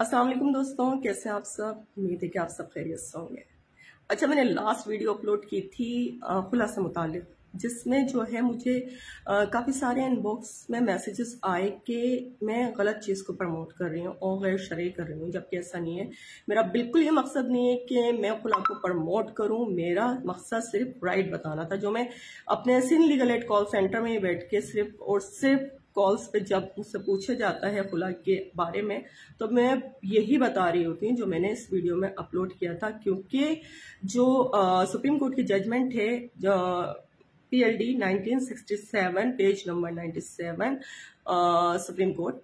वालेकुम दोस्तों, कैसे हैं आप सब? उम्मीद है कि आप सब खैरियत से होंगे। अच्छा मैंने लास्ट वीडियो अपलोड की थी खुला से मुतालिक, जिसमें जो है मुझे काफ़ी सारे इनबॉक्स में मैसेजेस आए कि मैं गलत चीज़ को प्रमोट कर रही हूँ और गैर शरे कर रही हूँ, जबकि ऐसा नहीं है। मेरा बिल्कुल ये मकसद नहीं है कि मैं खुला को प्रमोट करूँ। मेरा मकसद सिर्फ़ राइट बताना था, जो मैं अपने सिन लीगल एड कॉल सेंटर में बैठ के सिर्फ़ और सिर्फ़ कॉल्स पे जब मुझसे पूछा जाता है खुला के बारे में तो मैं यही बता रही होती हूँ जो मैंने इस वीडियो में अपलोड किया था। क्योंकि जो आ, सुप्रीम कोर्ट की जजमेंट है P L D nineteen sixty seven page number ninety seven supreme court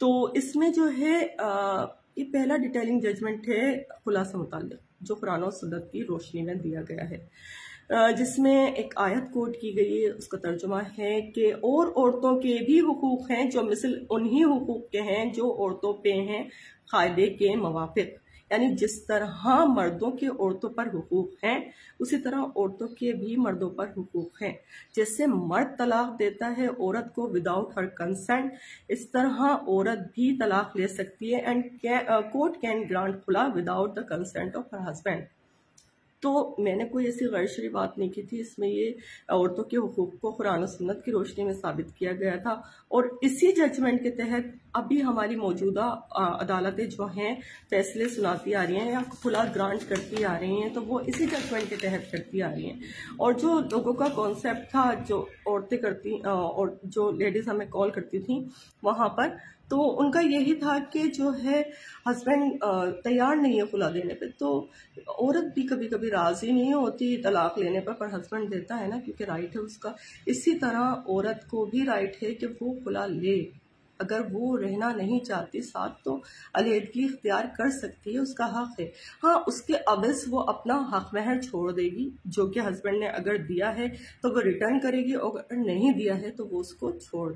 तो इसमें जो है आ, ये पहला डिटेलिंग जजमेंट है खुला से मुतालिक जो कुरान और सदत की रोशनी में दिया गया है। जिसमें एक आयत कोट की गई है, उसका तर्जुमा है कि और औरतों के भी हुकूक हैं जो मिसल, उन्हीं हुकूक के हैं जो औरतों पे हैं कायदे के मवाफिक। यानी जिस तरह मर्दों के औरतों पर हुकूक हैं, उसी तरह औरतों के भी मर्दों पर हुकूक हैं। जैसे मर्द तलाक देता है, औरत को विदाउट हर कंसेंट इस तरह औरत भी तलाक ले सकती है and court can grant khula without the consent of her husband तो मैंने कोई ऐसी गैर बात नहीं की थी। इसमें ये औरतों के हकूक़ को कुरान सुन्नत की रोशनी में साबित किया गया था और इसी जजमेंट के तहत अभी हमारी मौजूदा अदालतें जो हैं, फैसले सुनाती आ रही हैं या खुला ग्रांट करती आ रही हैं तो वो इसी जजमेंट के तहत करती आ रही हैं। और जो लोगों का कॉन्सेप्ट था, जो औरतें करती और जो लेडीज़ हमें कॉल करती थी वहाँ पर तो उनका यही था कि जो है हस्बैंड तैयार नहीं है खुला देने पे तो औरत भी कभी कभी राज़ी नहीं होती, तलाक लेने पर पर हस्बैंड देता है ना, क्योंकि राइट है उसका। इसी तरह औरत को भी राइट है कि वो खुला ले। अगर वो रहना नहीं चाहती, साथ तो अलीहदगी इख्तियार कर सकती है, उसका हक है। हाँ उसके अवस वो अपना हक महर छोड़ देगी, जो कि हस्बैंड ने अगर दिया है तो वो रिटर्न करेगी, और अगर नहीं दिया है तो वो उसको छोड़